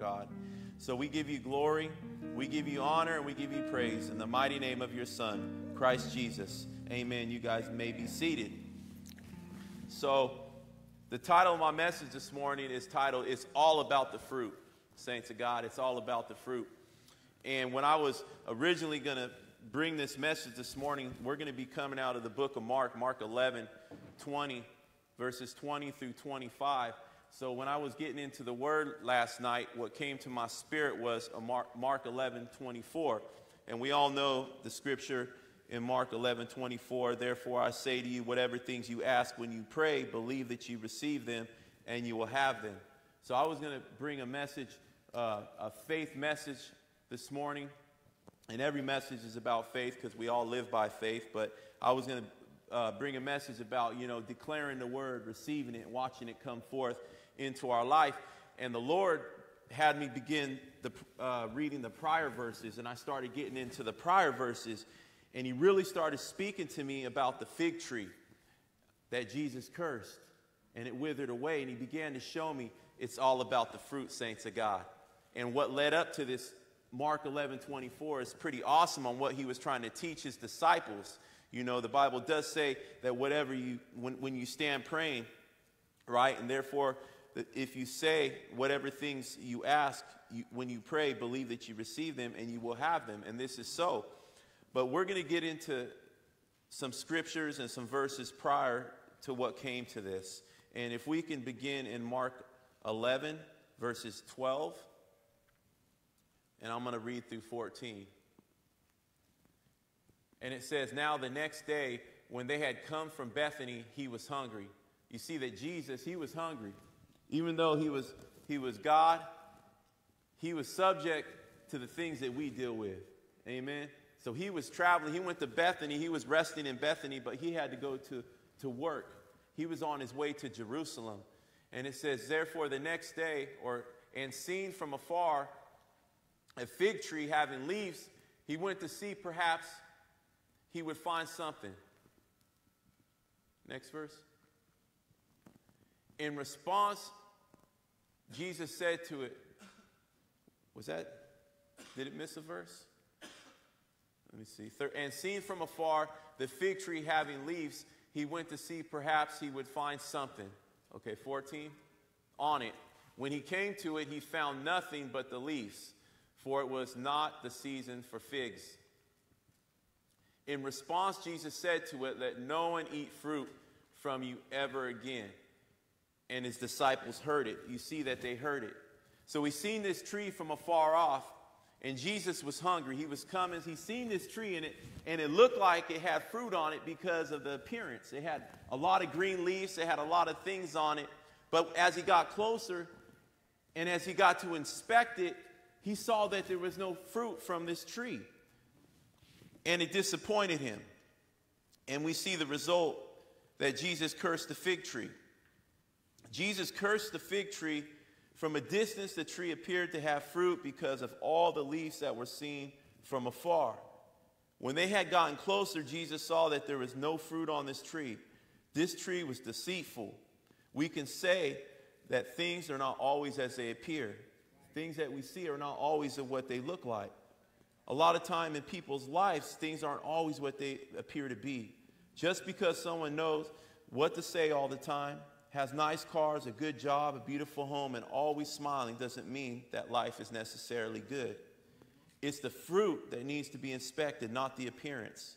God. So we give you glory, we give you honor, and we give you praise in the mighty name of your Son, Christ Jesus. Amen. You guys may be seated. So, the title of my message this morning is titled It's All About the Fruit. Saints of God, it's all about the fruit. And when I was originally going to bring this message this morning, we're going to be coming out of the book of Mark, Mark 11, 20, verses 20 through 25. So when I was getting into the word last night, what came to my spirit was Mark, Mark 11, 24. And we all know the scripture in Mark 11, 24. Therefore, I say to you, whatever things you ask when you pray, believe that you receive them and you will have them. So I was going to bring a message, uh, a faith message this morning. And every message is about faith because we all live by faith. But I was going to uh, bring a message about, you know, declaring the word, receiving it, watching it come forth into our life. And the Lord had me begin the, uh, reading the prior verses, and I started getting into the prior verses, and He really started speaking to me about the fig tree that Jesus cursed, and it withered away. And He began to show me it's all about the fruit, saints of God. And what led up to this Mark 11 24 is pretty awesome on what He was trying to teach His disciples. You know, the Bible does say that whatever you, when, when you stand praying, right, and therefore that if you say whatever things you ask you, when you pray, believe that you receive them and you will have them. And this is so. But we're going to get into some scriptures and some verses prior to what came to this. And if we can begin in Mark 11, verses 12, and I'm going to read through 14. And it says, Now the next day, when they had come from Bethany, he was hungry. You see that Jesus, he was hungry. Even though he was, he was God, he was subject to the things that we deal with. Amen. So he was traveling. He went to Bethany. He was resting in Bethany, but he had to go to, to work. He was on his way to Jerusalem. And it says, Therefore, the next day, or and seen from afar a fig tree having leaves, he went to see perhaps he would find something. Next verse. In response Jesus said to it, was that, did it miss a verse? Let me see. And seeing from afar the fig tree having leaves, he went to see perhaps he would find something. Okay, 14. On it. When he came to it, he found nothing but the leaves, for it was not the season for figs. In response, Jesus said to it, Let no one eat fruit from you ever again and his disciples heard it. You see that they heard it. So he seen this tree from afar off, and Jesus was hungry. He was coming. He seen this tree, and it, and it looked like it had fruit on it because of the appearance. It had a lot of green leaves. It had a lot of things on it. But as he got closer, and as he got to inspect it, he saw that there was no fruit from this tree. And it disappointed him. And we see the result that Jesus cursed the fig tree. Jesus cursed the fig tree. From a distance, the tree appeared to have fruit because of all the leaves that were seen from afar. When they had gotten closer, Jesus saw that there was no fruit on this tree. This tree was deceitful. We can say that things are not always as they appear. Things that we see are not always of what they look like. A lot of time in people's lives, things aren't always what they appear to be. Just because someone knows what to say all the time, has nice cars, a good job, a beautiful home, and always smiling doesn't mean that life is necessarily good. It's the fruit that needs to be inspected, not the appearance.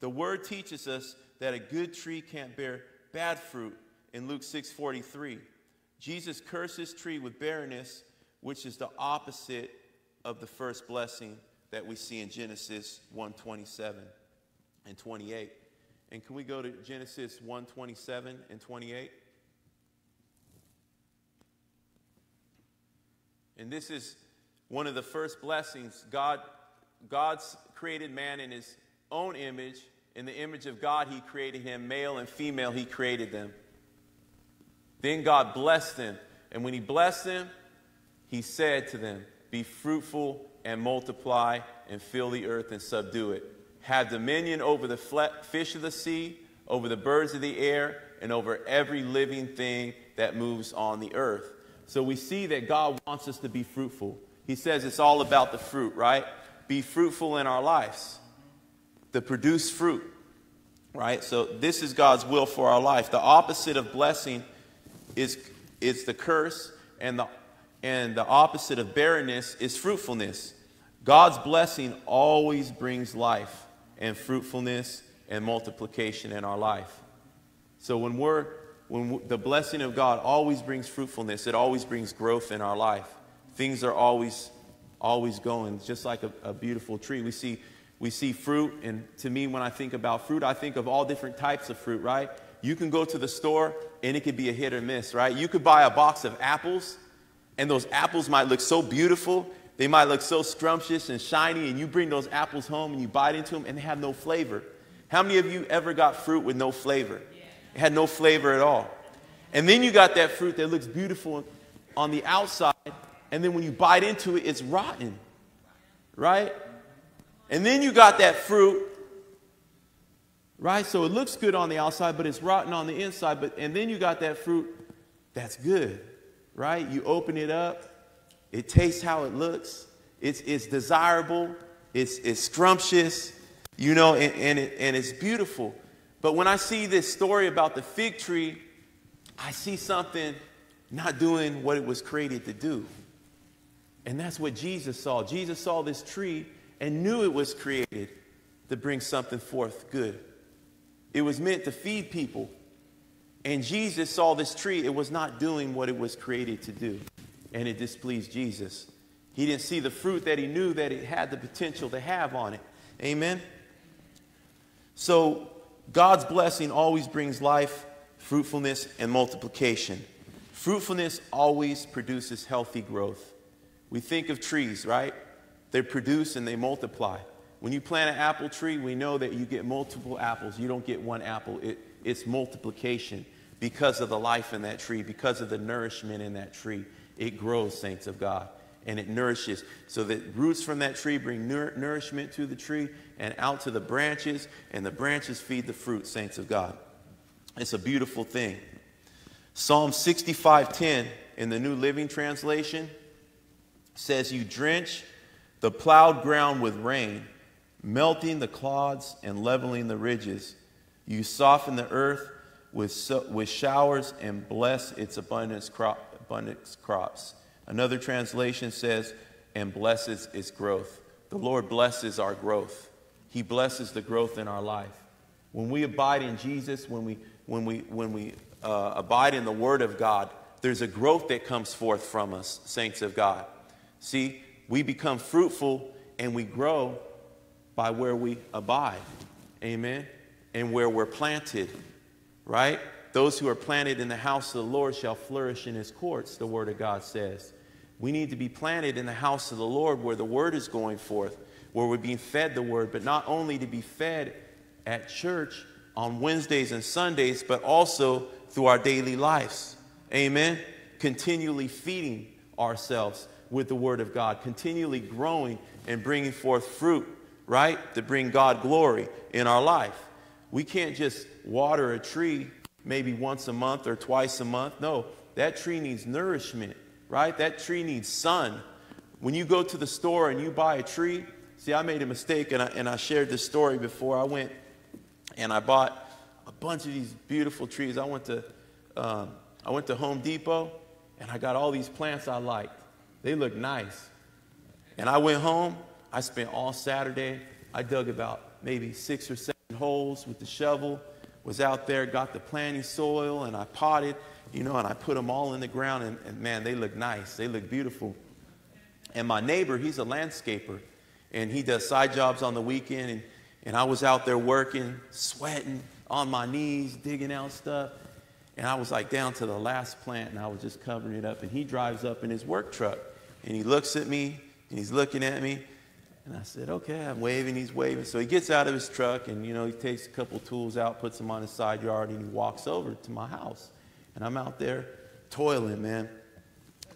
The word teaches us that a good tree can't bear bad fruit in Luke 6:43. Jesus cursed this tree with barrenness, which is the opposite of the first blessing that we see in Genesis 1:27 and 28. And can we go to Genesis 1:27 and 28? And this is one of the first blessings. God, God's created man in his own image. In the image of God, he created him. Male and female, he created them. Then God blessed them. And when he blessed them, he said to them, Be fruitful and multiply and fill the earth and subdue it. Have dominion over the fish of the sea, over the birds of the air, and over every living thing that moves on the earth. So we see that God wants us to be fruitful. He says it's all about the fruit, right? Be fruitful in our lives, to produce fruit, right? So this is God's will for our life. The opposite of blessing is, is the curse, and the, and the opposite of barrenness is fruitfulness. God's blessing always brings life and fruitfulness and multiplication in our life. So when we're when the blessing of God always brings fruitfulness, it always brings growth in our life. Things are always always going, just like a, a beautiful tree. We see we see fruit, and to me, when I think about fruit, I think of all different types of fruit, right? You can go to the store and it could be a hit or miss, right? You could buy a box of apples, and those apples might look so beautiful, they might look so scrumptious and shiny, and you bring those apples home and you bite into them and they have no flavor. How many of you ever got fruit with no flavor? It had no flavor at all. And then you got that fruit that looks beautiful on the outside, and then when you bite into it, it's rotten, right? And then you got that fruit, right? So it looks good on the outside, but it's rotten on the inside. But and then you got that fruit that's good, right? You open it up, it tastes how it looks. It's it's desirable. It's it's scrumptious, you know, and, and, it, and it's beautiful. But when I see this story about the fig tree, I see something not doing what it was created to do. And that's what Jesus saw. Jesus saw this tree and knew it was created to bring something forth good. It was meant to feed people. And Jesus saw this tree, it was not doing what it was created to do. And it displeased Jesus. He didn't see the fruit that he knew that it had the potential to have on it. Amen? So, God's blessing always brings life, fruitfulness, and multiplication. Fruitfulness always produces healthy growth. We think of trees, right? They produce and they multiply. When you plant an apple tree, we know that you get multiple apples. You don't get one apple, it, it's multiplication because of the life in that tree, because of the nourishment in that tree. It grows, saints of God, and it nourishes. So that roots from that tree bring nour- nourishment to the tree and out to the branches, and the branches feed the fruit, saints of God. It's a beautiful thing. Psalm 65:10 in the New Living Translation says, You drench the plowed ground with rain, melting the clods and leveling the ridges. You soften the earth with, so, with showers and bless its abundance, crop, abundance crops. Another translation says, and blesses its growth. The Lord blesses our growth. He blesses the growth in our life. When we abide in Jesus, when we, when we, when we uh, abide in the Word of God, there's a growth that comes forth from us, saints of God. See, we become fruitful and we grow by where we abide. Amen. And where we're planted, right? Those who are planted in the house of the Lord shall flourish in his courts, the word of God says. We need to be planted in the house of the Lord where the word is going forth, where we're being fed the word, but not only to be fed at church on Wednesdays and Sundays, but also through our daily lives. Amen. Continually feeding ourselves with the Word of God, continually growing and bringing forth fruit, right? To bring God glory in our life. We can't just water a tree maybe once a month or twice a month. No, that tree needs nourishment, right? That tree needs sun. When you go to the store and you buy a tree, see, I made a mistake and I, and I shared this story before. I went and I bought a bunch of these beautiful trees. I went to, um, I went to Home Depot and I got all these plants I liked. They look nice. And I went home. I spent all Saturday. I dug about maybe six or seven holes with the shovel. Was out there, got the planting soil, and I potted, you know, and I put them all in the ground. And, and man, they look nice. They look beautiful. And my neighbor, he's a landscaper, and he does side jobs on the weekend. And, and I was out there working, sweating, on my knees, digging out stuff. And I was like down to the last plant and I was just covering it up. And he drives up in his work truck and he looks at me and he's looking at me. And I said, okay, I'm waving, he's waving. So he gets out of his truck and, you know, he takes a couple tools out, puts them on his side yard, and he walks over to my house. And I'm out there toiling, man.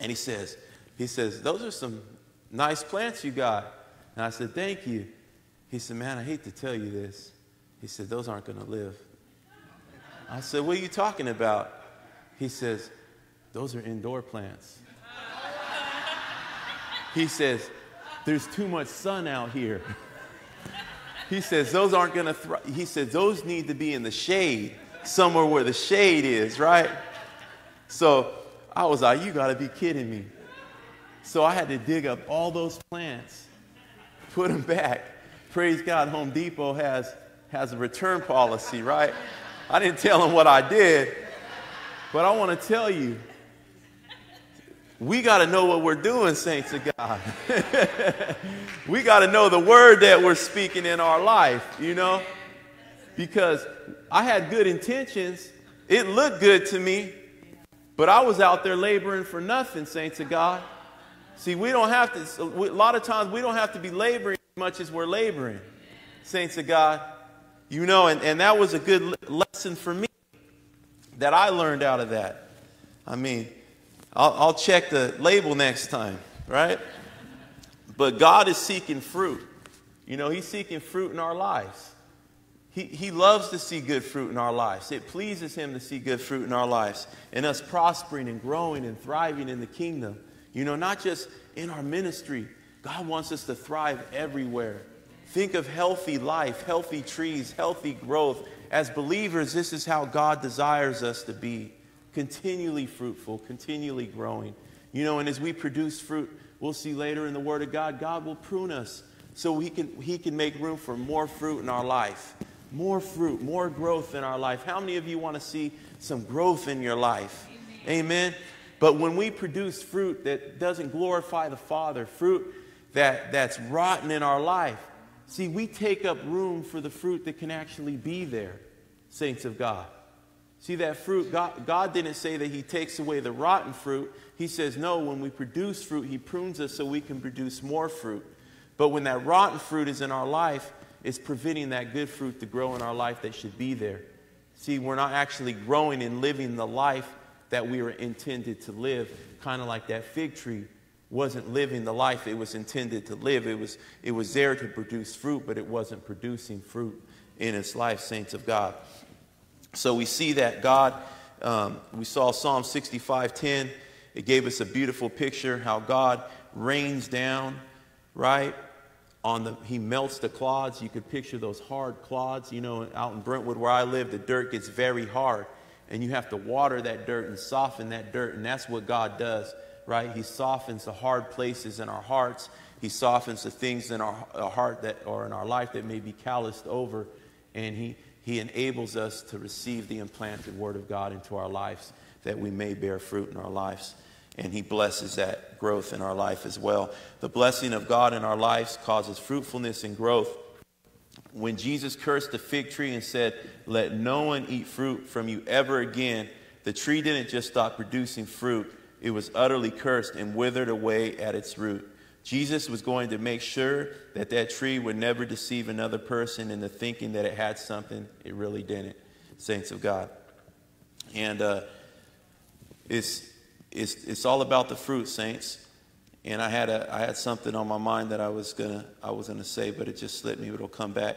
And he says, he says, those are some nice plants you got. And I said, thank you. He said, man, I hate to tell you this. He said, those aren't going to live. I said, What are you talking about? He says, Those are indoor plants. He says, There's too much sun out here. He says, Those aren't going to thrive. He says, Those need to be in the shade, somewhere where the shade is, right? So I was like, You got to be kidding me. So I had to dig up all those plants, put them back. Praise God, Home Depot has, has a return policy, right? I didn't tell them what I did, but I want to tell you, we got to know what we're doing, saints of God. we got to know the word that we're speaking in our life, you know? Because I had good intentions. It looked good to me, but I was out there laboring for nothing, saints of God. See, we don't have to, a lot of times we don't have to be laboring as much as we're laboring, saints of God. You know, and, and that was a good lesson for me that I learned out of that. I mean, I'll, I'll check the label next time, right? But God is seeking fruit. You know, He's seeking fruit in our lives. He, he loves to see good fruit in our lives. It pleases Him to see good fruit in our lives and us prospering and growing and thriving in the kingdom. You know, not just in our ministry, God wants us to thrive everywhere. Think of healthy life, healthy trees, healthy growth. As believers, this is how God desires us to be continually fruitful, continually growing. You know, and as we produce fruit, we'll see later in the Word of God, God will prune us so he can, he can make room for more fruit in our life. More fruit, more growth in our life. How many of you want to see some growth in your life? Amen. Amen. But when we produce fruit that doesn't glorify the Father, fruit that, that's rotten in our life, see, we take up room for the fruit that can actually be there, saints of God. See that fruit, God, God didn't say that He takes away the rotten fruit. He says, no, when we produce fruit, He prunes us so we can produce more fruit. But when that rotten fruit is in our life, it's preventing that good fruit to grow in our life that should be there. See, we're not actually growing and living the life that we were intended to live, kind of like that fig tree wasn't living the life it was intended to live. It was, it was there to produce fruit, but it wasn't producing fruit in its life, saints of God. So we see that God, um, we saw Psalm 65 10. It gave us a beautiful picture how God rains down, right? On the, he melts the clods. You could picture those hard clods. You know, out in Brentwood where I live, the dirt gets very hard, and you have to water that dirt and soften that dirt, and that's what God does, right? He softens the hard places in our hearts. He softens the things in our, our heart that or in our life that may be calloused over, and he he enables us to receive the implanted Word of God into our lives that we may bear fruit in our lives. And He blesses that growth in our life as well. The blessing of God in our lives causes fruitfulness and growth. When Jesus cursed the fig tree and said, Let no one eat fruit from you ever again, the tree didn't just stop producing fruit, it was utterly cursed and withered away at its root. Jesus was going to make sure that that tree would never deceive another person into thinking that it had something it really didn't. Saints of God. And uh, it's, it's, it's all about the fruit, saints. And I had, a, I had something on my mind that I was was gonna say, but it just slipped me. but It'll come back.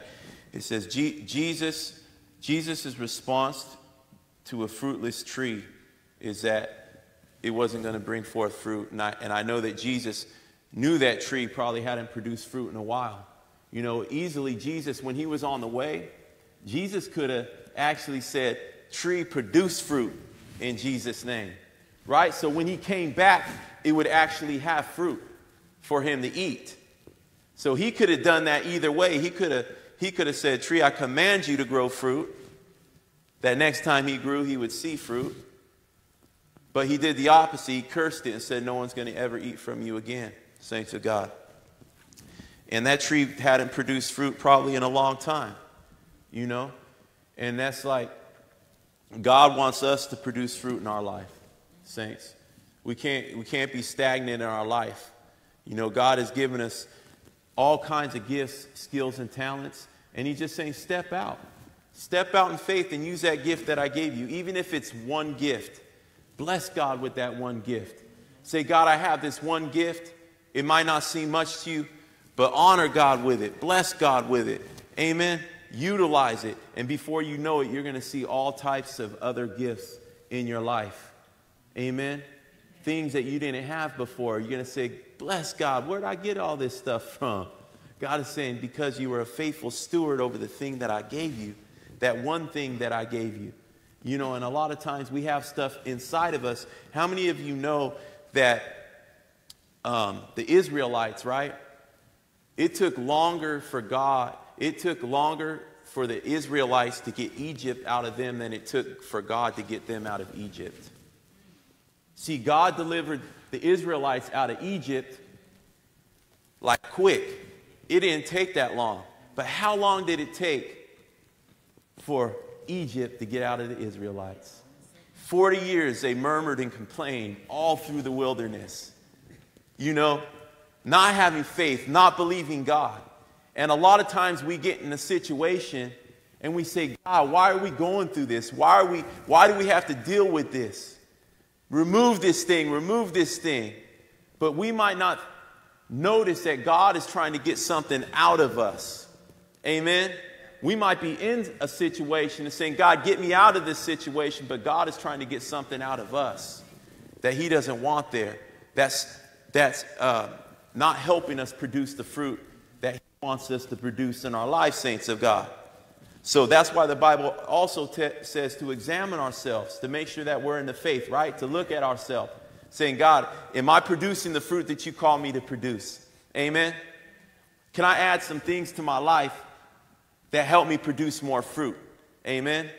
It says Jesus Jesus' response to a fruitless tree is that it wasn't going to bring forth fruit. And I, and I know that Jesus knew that tree probably hadn't produced fruit in a while. You know, easily Jesus, when he was on the way, Jesus could have actually said, Tree, produce fruit in Jesus' name. Right? So when he came back, it would actually have fruit for him to eat. So he could have done that either way. He could have he could have said, Tree, I command you to grow fruit. That next time he grew, he would see fruit. But he did the opposite. He cursed it and said, No one's going to ever eat from you again saints of God. And that tree hadn't produced fruit probably in a long time, you know? And that's like, God wants us to produce fruit in our life, saints. We can't, we can't be stagnant in our life. You know, God has given us all kinds of gifts, skills, and talents. And He's just saying, step out. Step out in faith and use that gift that I gave you, even if it's one gift. Bless God with that one gift. Say, God, I have this one gift. It might not seem much to you, but honor God with it. Bless God with it. Amen. Utilize it. And before you know it, you're going to see all types of other gifts in your life. Amen. Things that you didn't have before. You're going to say, Bless God, where did I get all this stuff from? God is saying, Because you were a faithful steward over the thing that I gave you, that one thing that I gave you. You know, and a lot of times we have stuff inside of us. How many of you know that um, the Israelites, right? It took longer for God, it took longer for the Israelites to get Egypt out of them than it took for God to get them out of Egypt. See, God delivered the Israelites out of Egypt like quick. It didn't take that long. But how long did it take for Egypt to get out of the Israelites? 40 years they murmured and complained all through the wilderness. You know, not having faith, not believing God. And a lot of times we get in a situation and we say, God, why are we going through this? Why are we why do we have to deal with this? Remove this thing, remove this thing. But we might not notice that God is trying to get something out of us. Amen. We might be in a situation and saying, God, get me out of this situation, but God is trying to get something out of us that He doesn't want there. That's, that's uh, not helping us produce the fruit that He wants us to produce in our life, saints of God. So that's why the Bible also says to examine ourselves, to make sure that we're in the faith, right? To look at ourselves, saying, God, am I producing the fruit that you call me to produce? Amen. Can I add some things to my life that help me produce more fruit? Amen.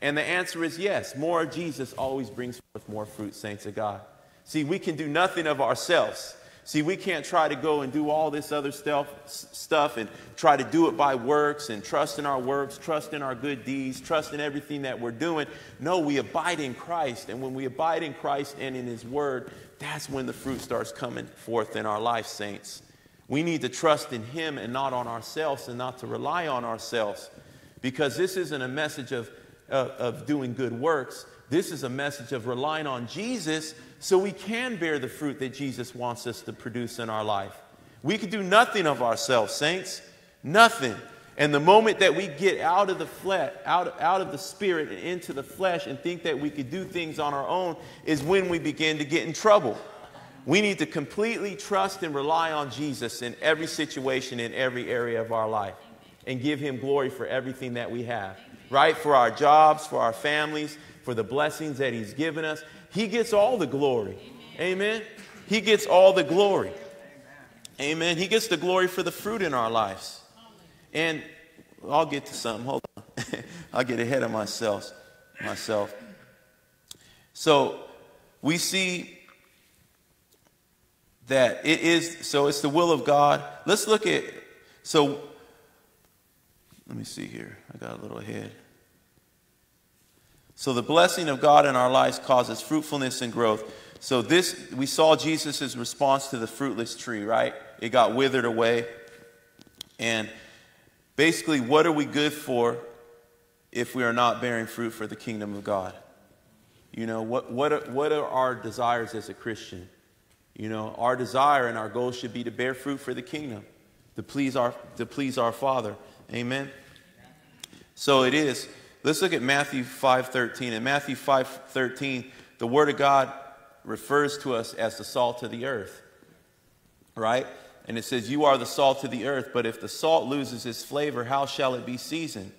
And the answer is yes. More of Jesus always brings forth more fruit, saints of God. See, we can do nothing of ourselves. See, we can't try to go and do all this other stuff, stuff and try to do it by works and trust in our works, trust in our good deeds, trust in everything that we're doing. No, we abide in Christ. And when we abide in Christ and in His Word, that's when the fruit starts coming forth in our life, saints. We need to trust in Him and not on ourselves and not to rely on ourselves because this isn't a message of, uh, of doing good works. This is a message of relying on Jesus so we can bear the fruit that Jesus wants us to produce in our life. We can do nothing of ourselves, saints. Nothing. And the moment that we get out of the flesh, out, out of the spirit and into the flesh and think that we could do things on our own is when we begin to get in trouble. We need to completely trust and rely on Jesus in every situation, in every area of our life, and give him glory for everything that we have, right? For our jobs, for our families, for the blessings that he's given us. He gets all the glory. Amen. He gets all the glory. Amen. He gets the glory for the fruit in our lives. And I'll get to something. Hold on. I'll get ahead of myself. Myself. So we see that it is so it's the will of God. Let's look at so let me see here. I got a little ahead. So the blessing of God in our lives causes fruitfulness and growth. So this we saw Jesus' response to the fruitless tree, right? It got withered away. And basically, what are we good for if we are not bearing fruit for the kingdom of God? You know, what, what, are, what are our desires as a Christian? You know, our desire and our goal should be to bear fruit for the kingdom, to please our, to please our Father. Amen? So it is. Let's look at Matthew 5:13. In Matthew 5:13, the word of God refers to us as the salt of the earth. Right? And it says, "You are the salt of the earth, but if the salt loses its flavor, how shall it be seasoned?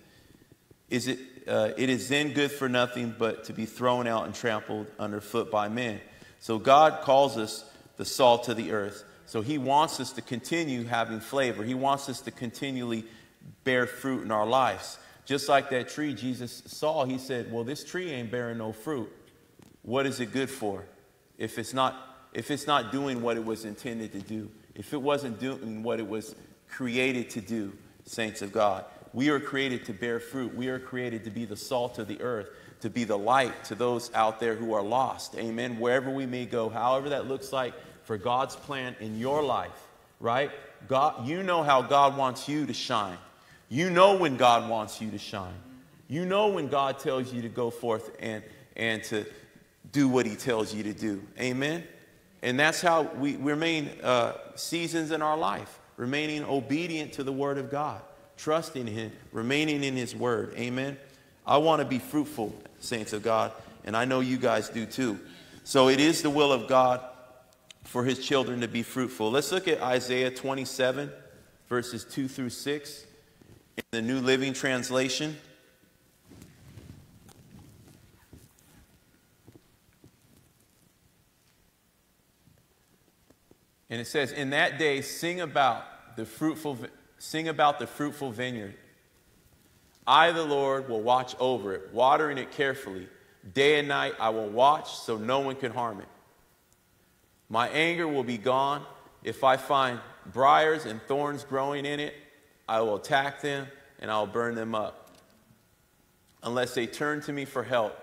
Is it uh, it is then good for nothing but to be thrown out and trampled underfoot by men." So God calls us the salt of the earth. So he wants us to continue having flavor. He wants us to continually bear fruit in our lives. Just like that tree Jesus saw, he said, Well, this tree ain't bearing no fruit. What is it good for? If it's not, if it's not doing what it was intended to do, if it wasn't doing what it was created to do, saints of God. We are created to bear fruit. We are created to be the salt of the earth, to be the light to those out there who are lost. Amen. Wherever we may go, however that looks like for God's plan in your life, right? God, you know how God wants you to shine. You know when God wants you to shine. You know when God tells you to go forth and, and to do what he tells you to do. Amen? And that's how we remain uh, seasons in our life, remaining obedient to the word of God, trusting him, remaining in his word. Amen? I want to be fruitful, saints of God, and I know you guys do too. So it is the will of God for his children to be fruitful. Let's look at Isaiah 27, verses 2 through 6 in the New Living Translation. And it says, In that day, sing about the fruitful, sing about the fruitful vineyard. I, the Lord, will watch over it, watering it carefully. Day and night I will watch so no one can harm it. My anger will be gone. If I find briars and thorns growing in it, I will attack them and I'll burn them up. Unless they turn to me for help,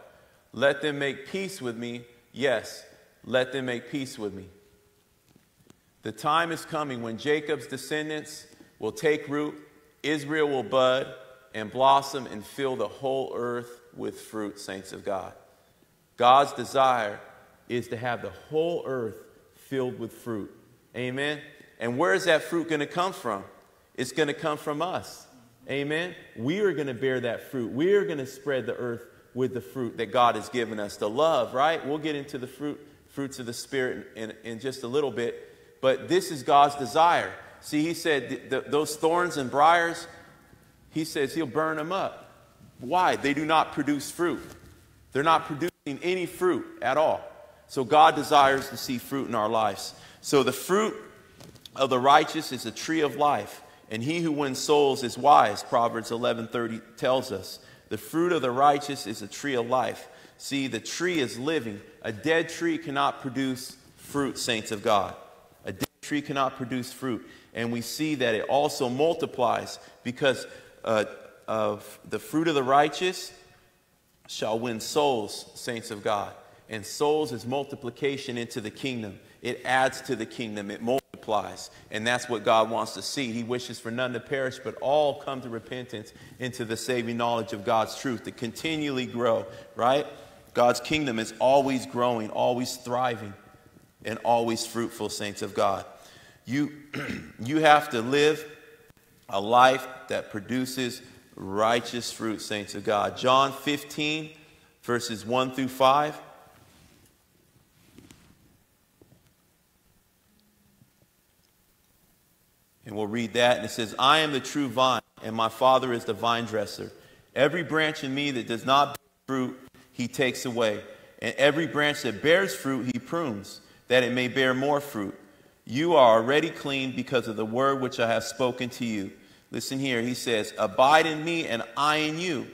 let them make peace with me. Yes, let them make peace with me. The time is coming when Jacob's descendants will take root, Israel will bud and blossom and fill the whole earth with fruit, saints of God. God's desire is to have the whole earth filled with fruit. Amen. And where is that fruit going to come from? It's going to come from us. Amen. We are going to bear that fruit. We are going to spread the earth with the fruit that God has given us. The love, right? We'll get into the fruit, fruits of the Spirit in, in, just a little bit. But this is God's desire. See, he said th- th- those thorns and briars, he says he'll burn them up. Why? They do not produce fruit. They're not producing any fruit at all. So God desires to see fruit in our lives. So the fruit of the righteous is a tree of life, and he who wins souls is wise. Proverbs 11:30 tells us. The fruit of the righteous is a tree of life. See, the tree is living. A dead tree cannot produce fruit, saints of God. A dead tree cannot produce fruit. And we see that it also multiplies because uh, of the fruit of the righteous shall win souls, saints of God. And souls is multiplication into the kingdom. It adds to the kingdom, it multiplies. And that's what God wants to see. He wishes for none to perish, but all come to repentance into the saving knowledge of God's truth, to continually grow, right? God's kingdom is always growing, always thriving, and always fruitful, saints of God. You, you have to live a life that produces righteous fruit, saints of God. John 15, verses 1 through 5. Read that. And it says, I am the true vine, and my Father is the vine dresser. Every branch in me that does not bear fruit, he takes away. And every branch that bears fruit, he prunes, that it may bear more fruit. You are already clean because of the word which I have spoken to you. Listen here, he says, Abide in me, and I in you.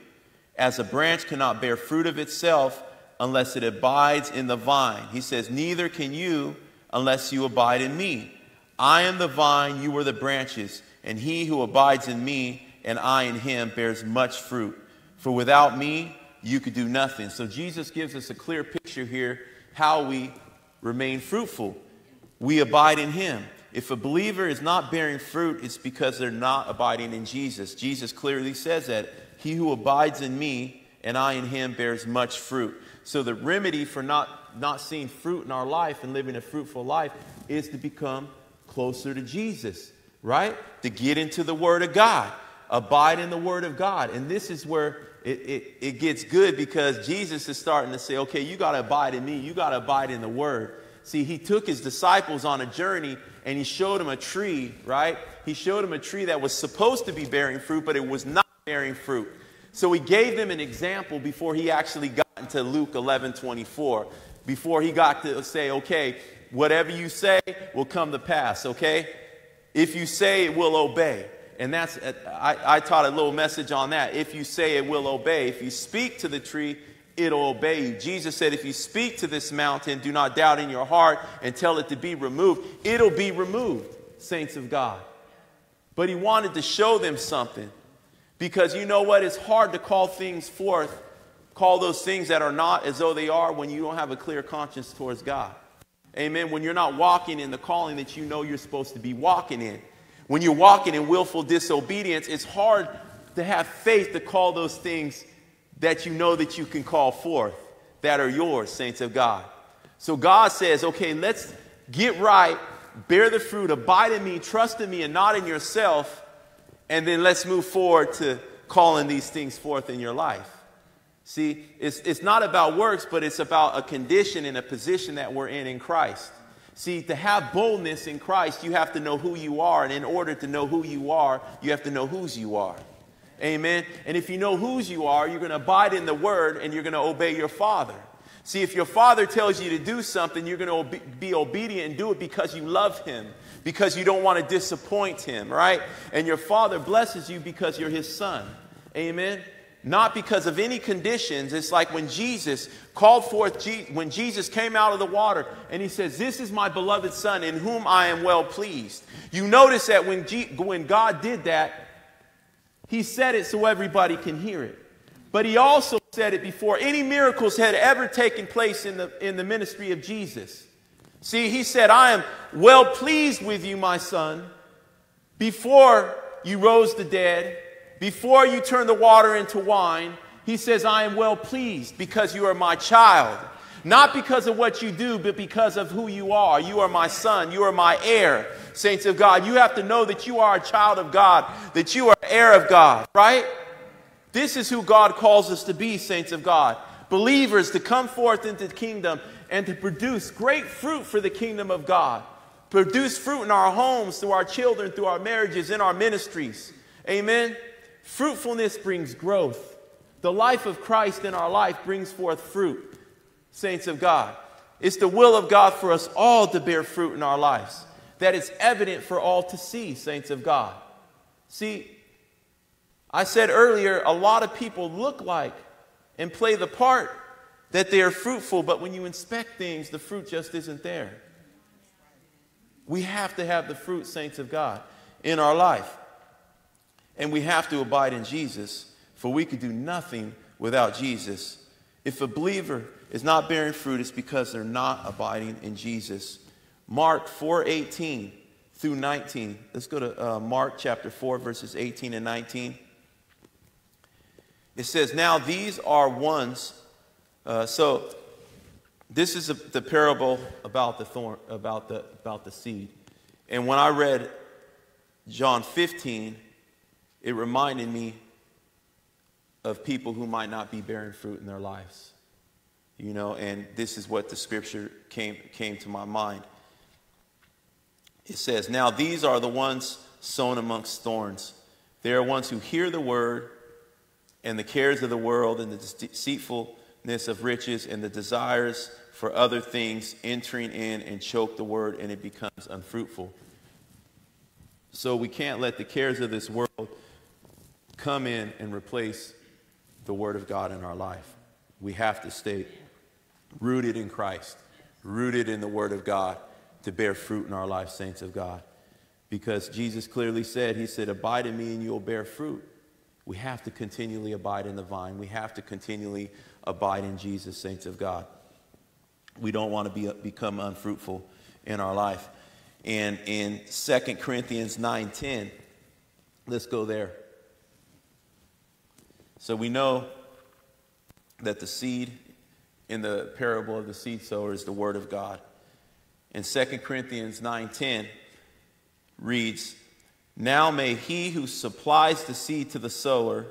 As a branch cannot bear fruit of itself unless it abides in the vine. He says, Neither can you unless you abide in me. I am the vine, you are the branches, and he who abides in me and I in him bears much fruit. For without me, you could do nothing. So Jesus gives us a clear picture here how we remain fruitful. We abide in him. If a believer is not bearing fruit, it's because they're not abiding in Jesus. Jesus clearly says that he who abides in me and I in him bears much fruit. So the remedy for not, not seeing fruit in our life and living a fruitful life is to become closer to Jesus, right? To get into the Word of God, abide in the Word of God. And this is where it, it, it gets good because Jesus is starting to say, okay, you got to abide in me, you got to abide in the Word. See, he took his disciples on a journey and he showed them a tree, right? He showed them a tree that was supposed to be bearing fruit, but it was not bearing fruit. So he gave them an example before he actually got into Luke 11 24, before he got to say, okay, whatever you say will come to pass, okay? If you say it will obey. And that's, I, I taught a little message on that. If you say it will obey. If you speak to the tree, it'll obey you. Jesus said, if you speak to this mountain, do not doubt in your heart and tell it to be removed, it'll be removed, saints of God. But he wanted to show them something. Because you know what? It's hard to call things forth, call those things that are not as though they are when you don't have a clear conscience towards God. Amen. When you're not walking in the calling that you know you're supposed to be walking in. When you're walking in willful disobedience, it's hard to have faith to call those things that you know that you can call forth that are yours, saints of God. So God says, okay, let's get right, bear the fruit, abide in me, trust in me, and not in yourself, and then let's move forward to calling these things forth in your life. See, it's, it's not about works, but it's about a condition and a position that we're in in Christ. See, to have boldness in Christ, you have to know who you are. And in order to know who you are, you have to know whose you are. Amen. And if you know whose you are, you're going to abide in the word and you're going to obey your father. See, if your father tells you to do something, you're going to be obedient and do it because you love him, because you don't want to disappoint him, right? And your father blesses you because you're his son. Amen. Not because of any conditions. It's like when Jesus called forth, when Jesus came out of the water and he says, This is my beloved son in whom I am well pleased. You notice that when, when God did that, he said it so everybody can hear it. But he also said it before any miracles had ever taken place in the, in the ministry of Jesus. See, he said, I am well pleased with you, my son, before you rose the dead, before you turn the water into wine. He says, I am well pleased because you are my child. Not because of what you do, but because of who you are. You are my son. You are my heir, saints of God. You have to know that you are a child of God, that you are heir of God, right? This is who God calls us to be, saints of God. Believers to come forth into the kingdom and to produce great fruit for the kingdom of God. Produce fruit in our homes, through our children, through our marriages, in our ministries. Amen. Fruitfulness brings growth. The life of Christ in our life brings forth fruit saints of God. It's the will of God for us all to bear fruit in our lives, that it's evident for all to see, saints of God. See, I said earlier, a lot of people look like and play the part that they are fruitful, but when you inspect things, the fruit just isn't there. We have to have the fruit, saints of God, in our life. And we have to abide in Jesus, for we could do nothing without Jesus. If a believer is not bearing fruit, it's because they're not abiding in Jesus. Mark 4:18 through 19. Let's go to uh, Mark chapter 4, verses 18 and 19. It says, Now these are ones. Uh, so this is a, the parable about the thorn, about the, about the seed. And when I read John 15, it reminded me of people who might not be bearing fruit in their lives you know, and this is what the scripture came, came to my mind. It says, Now these are the ones sown amongst thorns. They are ones who hear the word, and the cares of the world, and the deceitfulness of riches, and the desires for other things entering in and choke the word, and it becomes unfruitful. So we can't let the cares of this world come in and replace the word of God in our life. We have to stay rooted in Christ, rooted in the Word of God to bear fruit in our life, saints of God. Because Jesus clearly said, He said, Abide in me and you'll bear fruit. We have to continually abide in the vine. We have to continually abide in Jesus, saints of God. We don't want to be, become unfruitful in our life. And in 2 Corinthians 9:10, let's go there. So we know that the seed in the parable of the seed sower is the word of God. In 2 Corinthians 9:10 reads, "Now may he who supplies the seed to the sower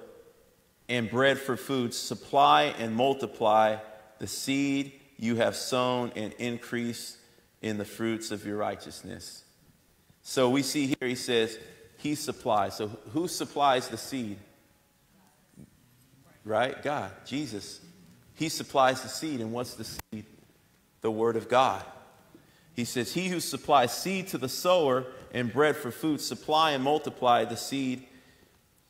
and bread for food supply and multiply the seed you have sown and increase in the fruits of your righteousness." So we see here he says he supplies. So who supplies the seed? Right? God, Jesus. He supplies the seed. And what's the seed? The Word of God. He says, He who supplies seed to the sower and bread for food, supply and multiply the seed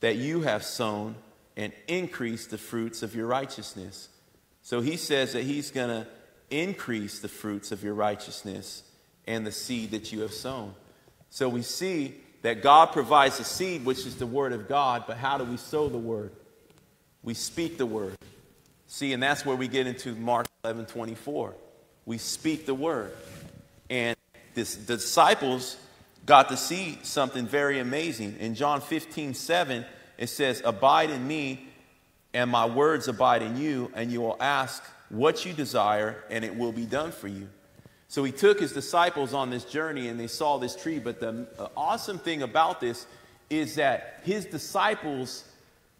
that you have sown and increase the fruits of your righteousness. So he says that he's going to increase the fruits of your righteousness and the seed that you have sown. So we see that God provides the seed, which is the word of God, but how do we sow the word? We speak the word. See, and that's where we get into Mark 11 24. We speak the word. And this, the disciples got to see something very amazing. In John 15 7, it says, Abide in me, and my words abide in you, and you will ask what you desire, and it will be done for you. So he took his disciples on this journey, and they saw this tree. But the awesome thing about this is that his disciples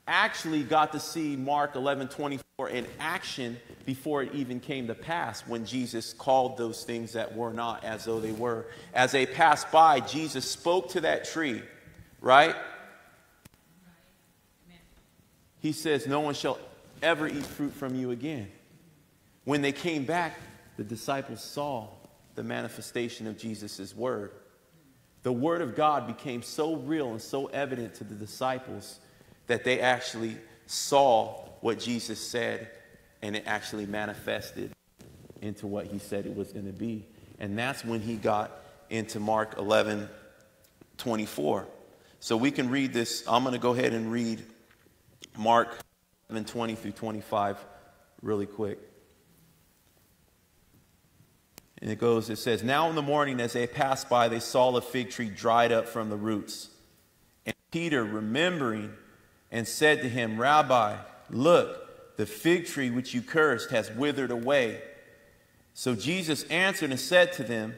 actually got to see Mark 11 24 in action before it even came to pass when Jesus called those things that were not as though they were. As they passed by, Jesus spoke to that tree, right? He says, No one shall ever eat fruit from you again. When they came back, the disciples saw the manifestation of Jesus' word. The word of God became so real and so evident to the disciples that they actually saw what Jesus said and it actually manifested into what he said it was going to be. And that's when he got into Mark 11 24. So we can read this. I'm going to go ahead and read Mark 11 20 through 25 really quick. And it goes, it says, Now in the morning as they passed by, they saw the fig tree dried up from the roots. And Peter, remembering, and said to him, Rabbi, look, the fig tree which you cursed has withered away. So Jesus answered and said to them,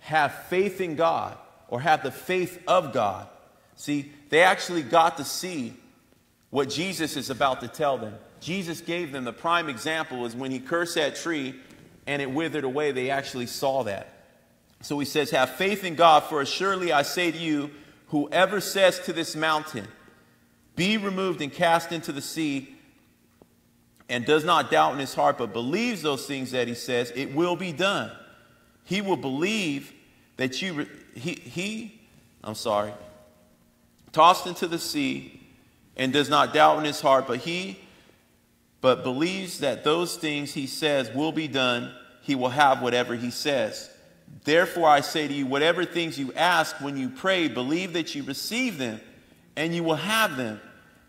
Have faith in God, or have the faith of God. See, they actually got to see what Jesus is about to tell them. Jesus gave them the prime example is when he cursed that tree and it withered away, they actually saw that. So he says, Have faith in God, for assuredly I say to you, whoever says to this mountain, Be removed and cast into the sea, and does not doubt in his heart, but believes those things that he says, it will be done. He will believe that you, he, he, I'm sorry, tossed into the sea, and does not doubt in his heart, but he, but believes that those things he says will be done, he will have whatever he says. Therefore, I say to you, whatever things you ask when you pray, believe that you receive them, and you will have them.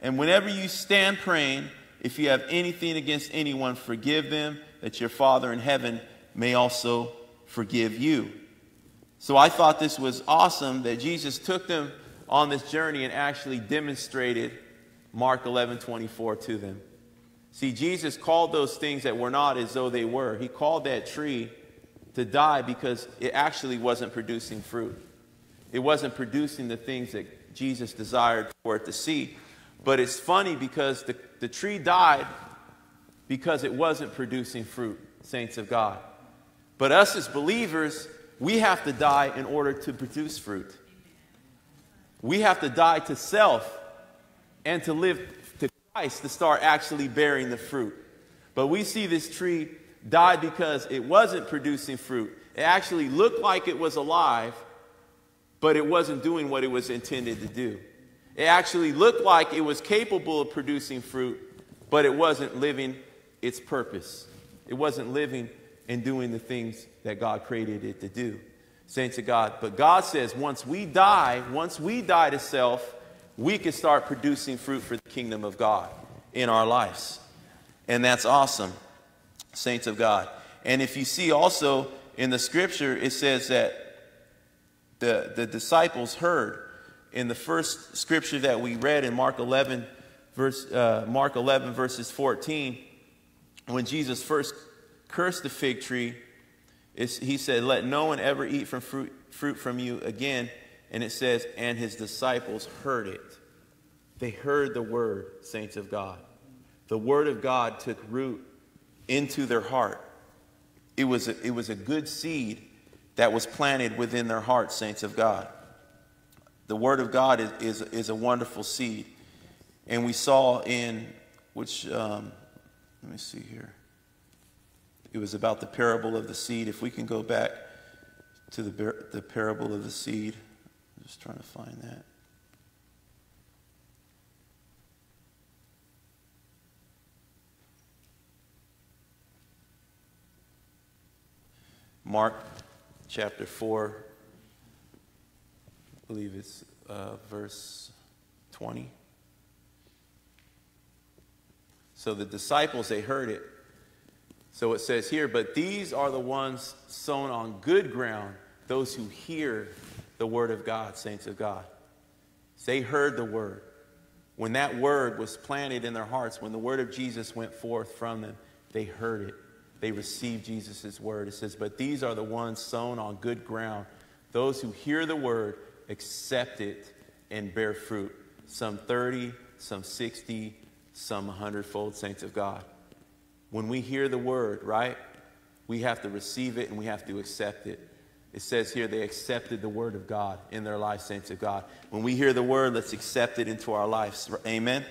And whenever you stand praying, if you have anything against anyone, forgive them, that your Father in heaven may also forgive you. So I thought this was awesome that Jesus took them on this journey and actually demonstrated Mark 11 24 to them. See, Jesus called those things that were not as though they were. He called that tree to die because it actually wasn't producing fruit. It wasn't producing the things that Jesus desired for it to see. But it's funny because the, the tree died because it wasn't producing fruit, saints of God. But us as believers, we have to die in order to produce fruit. We have to die to self and to live to Christ to start actually bearing the fruit. But we see this tree died because it wasn't producing fruit. It actually looked like it was alive, but it wasn't doing what it was intended to do. It actually looked like it was capable of producing fruit, but it wasn't living its purpose. It wasn't living and doing the things that God created it to do. Saints of God. But God says once we die, once we die to self, we can start producing fruit for the kingdom of God in our lives. And that's awesome, saints of God. And if you see also in the scripture, it says that the, the disciples heard in the first scripture that we read in Mark 11, verse, uh, Mark 11, verses 14, when Jesus first cursed the fig tree, he said, Let no one ever eat from fruit, fruit from you again. And it says, And his disciples heard it. They heard the word, saints of God. The word of God took root into their heart. It was a, it was a good seed that was planted within their hearts, saints of God. The Word of God is, is, is a wonderful seed. And we saw in, which, um, let me see here. It was about the parable of the seed. If we can go back to the, the parable of the seed, I'm just trying to find that. Mark chapter 4, believe it's uh, verse 20. So the disciples, they heard it. So it says here, but these are the ones sown on good ground, those who hear the word of God, saints of God. They heard the word. When that word was planted in their hearts, when the word of Jesus went forth from them, they heard it. They received Jesus' word. It says, But these are the ones sown on good ground, those who hear the word accept it and bear fruit. Some 30, some 60, some 100 fold saints of God. when we hear the word, right, we have to receive it and we have to accept it. It says here they accepted the word of God in their life, saints of God. When we hear the word, let's accept it into our lives. Amen? Amen.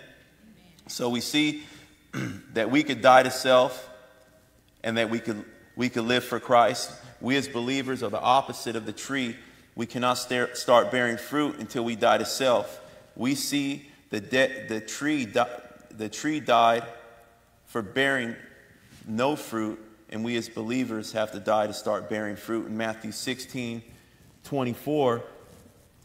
So we see that we could die to self and that we could, we could live for Christ. We as believers are the opposite of the tree. We cannot start bearing fruit until we die to self. We see the, de- the, tree, di- the tree died for bearing no fruit, and we as believers have to die to start bearing fruit. In Matthew 16 24,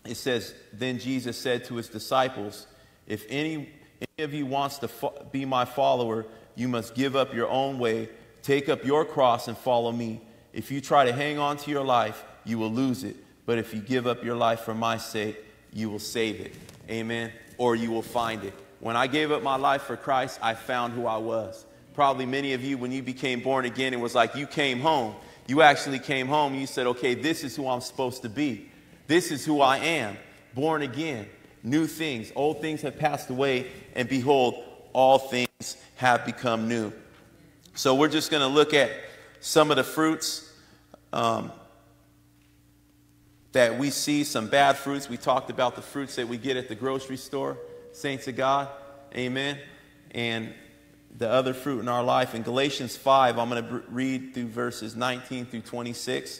it says, Then Jesus said to his disciples, If any, any of you wants to fo- be my follower, you must give up your own way, take up your cross, and follow me. If you try to hang on to your life, you will lose it. But if you give up your life for my sake, you will save it. Amen. Or you will find it. When I gave up my life for Christ, I found who I was. Probably many of you, when you became born again, it was like you came home. You actually came home you said, okay, this is who I'm supposed to be. This is who I am. Born again. New things. Old things have passed away, and behold, all things have become new. So we're just going to look at some of the fruits um, that we see, some bad fruits. We talked about the fruits that we get at the grocery store saints of God. Amen. And the other fruit in our life. In Galatians 5, I'm going to read through verses 19 through 26.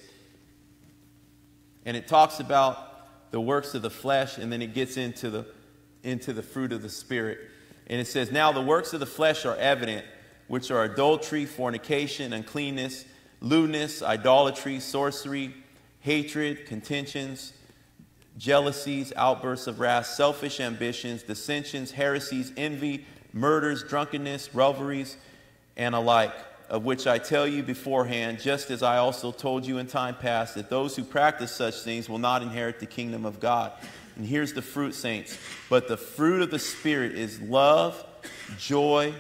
And it talks about the works of the flesh, and then it gets into the, into the fruit of the Spirit. And it says, Now the works of the flesh are evident, which are adultery, fornication, uncleanness, lewdness, idolatry, sorcery, hatred, contentions jealousies, outbursts of wrath, selfish ambitions, dissensions, heresies, envy, murders, drunkenness, revelries, and alike, of which I tell you beforehand, just as I also told you in time past, that those who practice such things will not inherit the kingdom of God. And here's the fruit, saints. But the fruit of the Spirit is love, joy,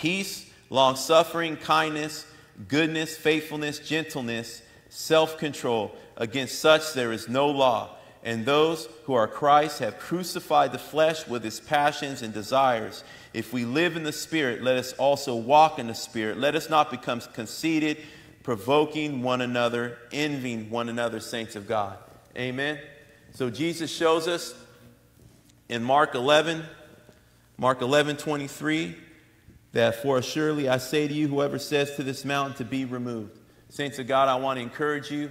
peace, long suffering, kindness, goodness, faithfulness, gentleness, self control. Against such there is no law. And those who are Christ have crucified the flesh with its passions and desires. If we live in the Spirit, let us also walk in the Spirit. Let us not become conceited, provoking one another, envying one another, saints of God. Amen. So Jesus shows us in Mark 11, Mark 11, 23, that for surely I say to you, whoever says to this mountain to be removed. Saints of God, I want to encourage you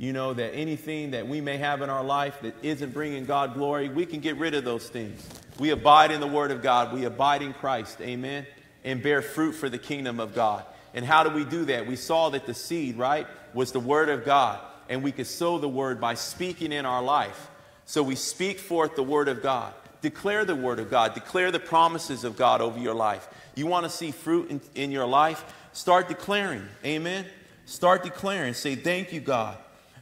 you know, that anything that we may have in our life that isn't bringing God glory, we can get rid of those things. We abide in the Word of God, we abide in Christ, amen, and bear fruit for the kingdom of God. And how do we do that? We saw that the seed, right, was the Word of God, and we could sow the Word by speaking in our life. So we speak forth the Word of God. Declare the Word of God. Declare the promises of God over your life. You want to see fruit in, in your life? Start declaring. Amen. Start declaring. Say, Thank you, God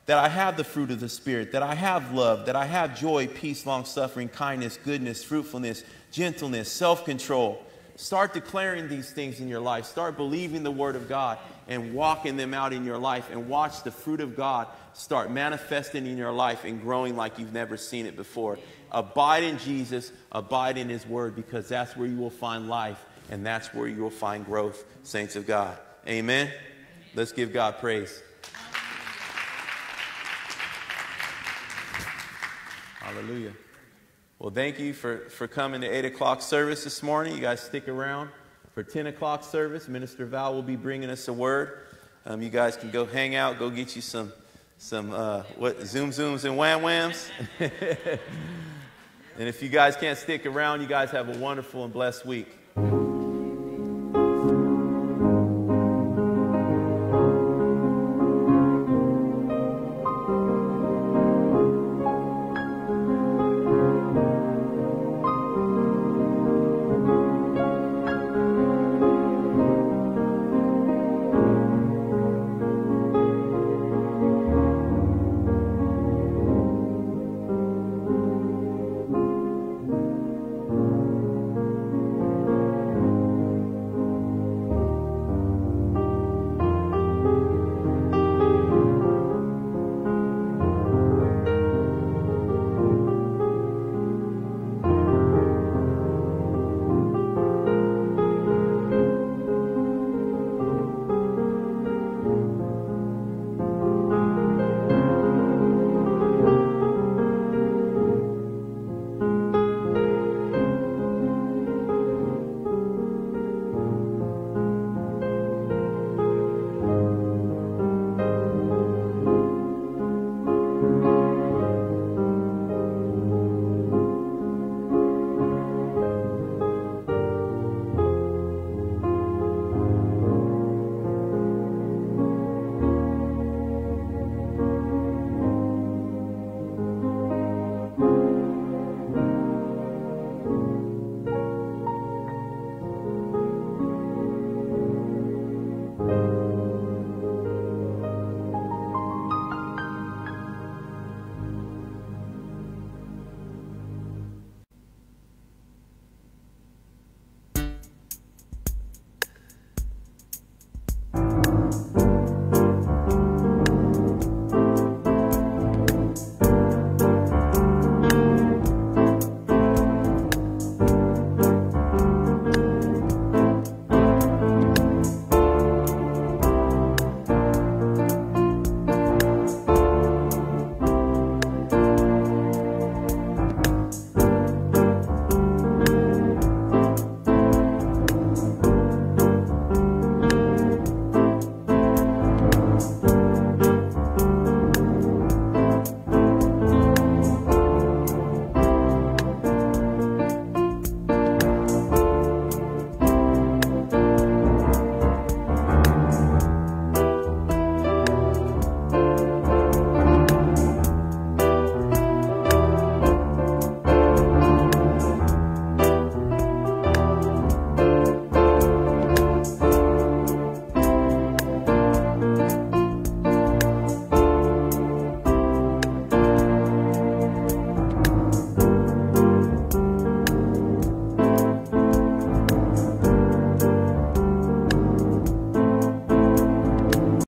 that I have the fruit of the Spirit, that I have love, that I have joy, peace, long suffering, kindness, goodness, fruitfulness, gentleness, self control. Start declaring these things in your life. Start believing the Word of God and walking them out in your life and watch the fruit of God start manifesting in your life and growing like you've never seen it before. Abide in Jesus, abide in His Word because that's where you will find life and that's where you will find growth, saints of God. Amen. Let's give God praise. Hallelujah. Well, thank you for, for coming to 8 o'clock service this morning. You guys stick around for 10 o'clock service. Minister Val will be bringing us a word. Um, you guys can go hang out, go get you some, some uh, what, Zoom Zooms and Wham Whams. and if you guys can't stick around, you guys have a wonderful and blessed week.